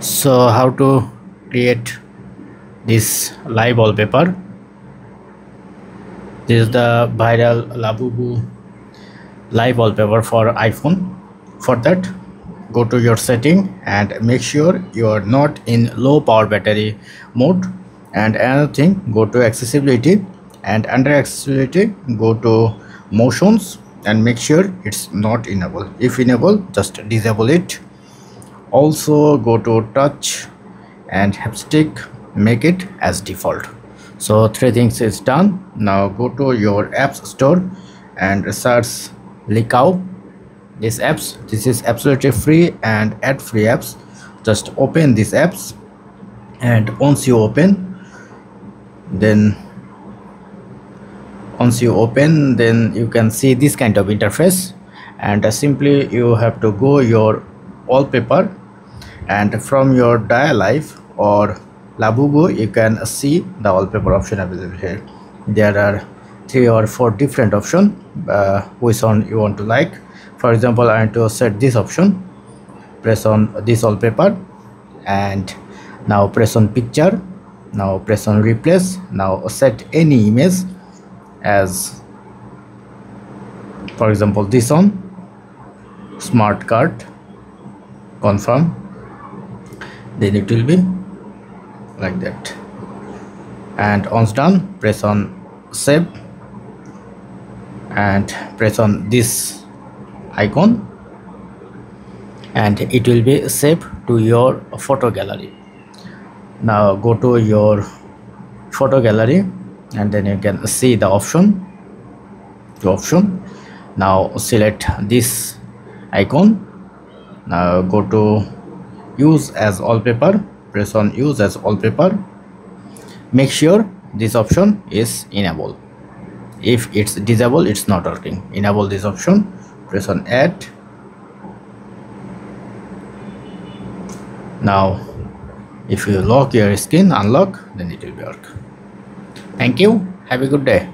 so how to create this live wallpaper? This is the viral labubu live wallpaper for iphone. For that go to your setting and make sure you are not in low power battery mode. And another thing go to accessibility. And under accessibility go to motions and make sure it's not enable if enable just disable it also go to touch and haptic make it as default. So three things is done. Now go to your apps store and search Likao. These apps this is absolutely free and ad free apps. Just open these apps and once you open then once you open then you can see this kind of interface. And uh, simply you have to go your wallpaper and from your DIALive or Labubu you can see the wallpaper option available here. There are three or four different option uh, which one you want to like. For example I want to set this option. Press on this wallpaper and now press on picture. Now press on replace. Now set any image as for example this one smart card confirm? Then it will be like that. And once done press on save. And press on this icon. And it will be saved to your photo gallery. Now go to your photo gallery and then you can see the option. The option. Now select this icon now go to use as wallpaper. Press on use as wallpaper. Make sure this option is enabled. If it's disabled it's not working. Enable this option. Press on add. Now if you lock your skin unlock then it will work. Thank you. Have a good day